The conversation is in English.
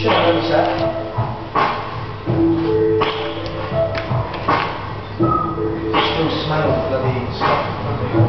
Still smell bloody stuff.